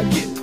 I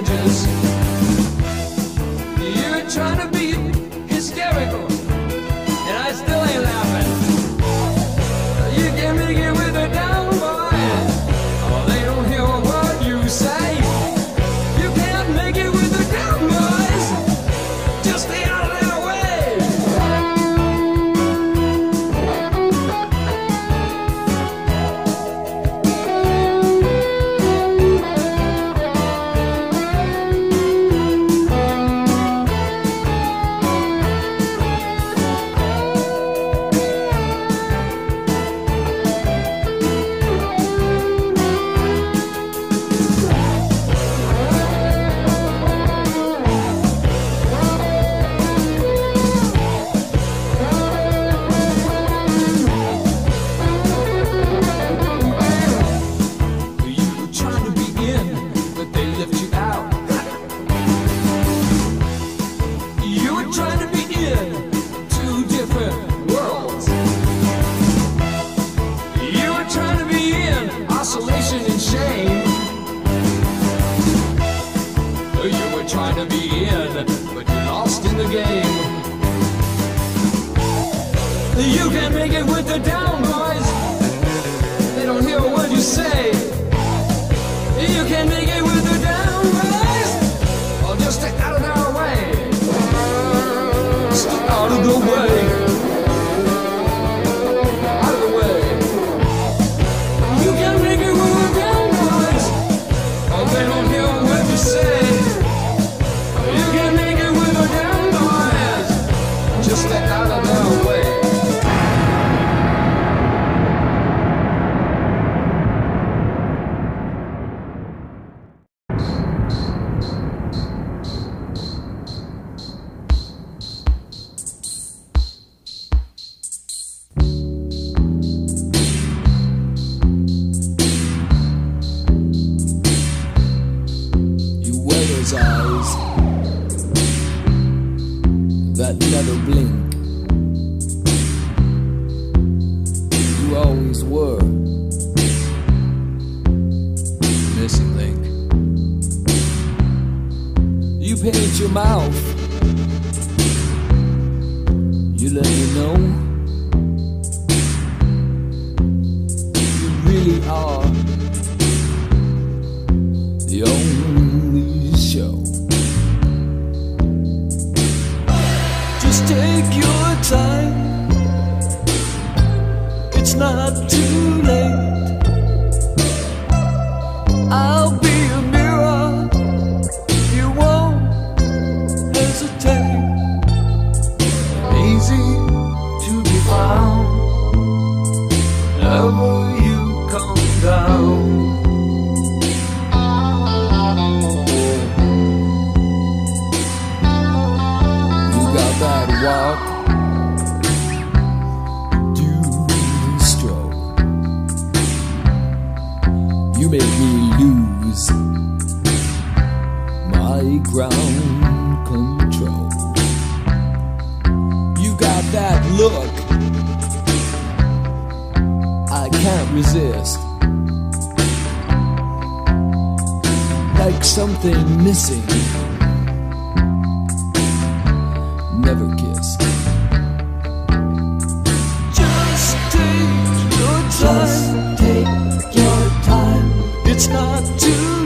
legends. walk, do you stroll? You make me lose my ground control. You got that look I can't resist. Like something missing. never kissed. Just take your time. Just take your time. It's not too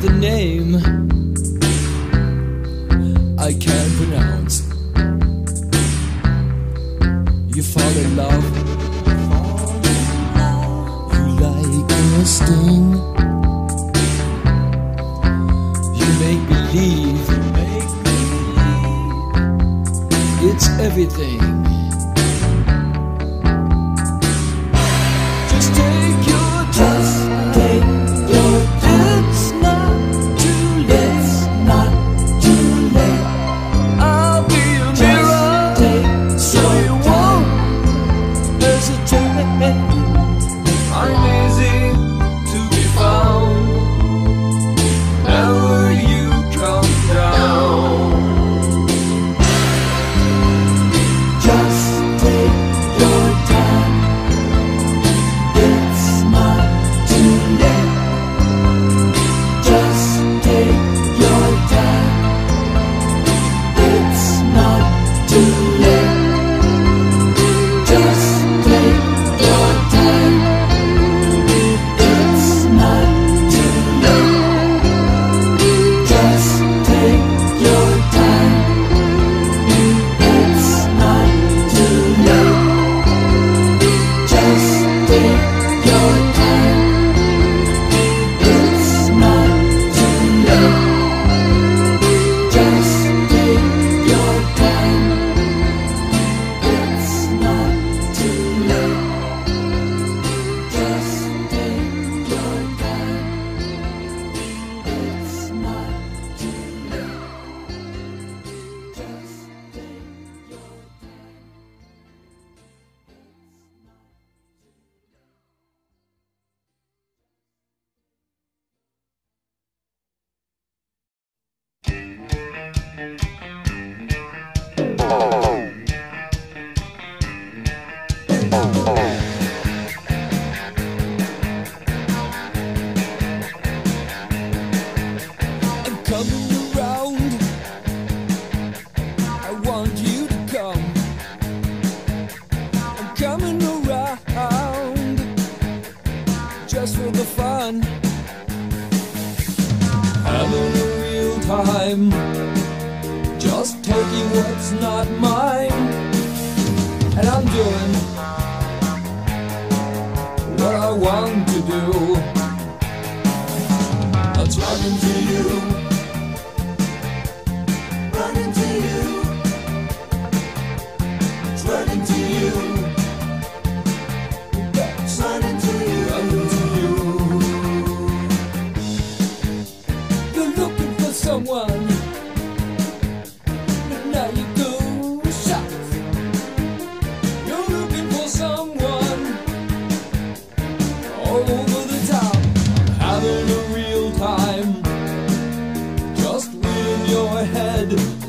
another name I can't pronounce. You fall in love, you like a sting. You make believe it's everything.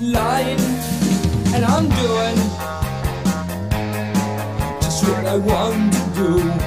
line, and I'm doing just what I want to do.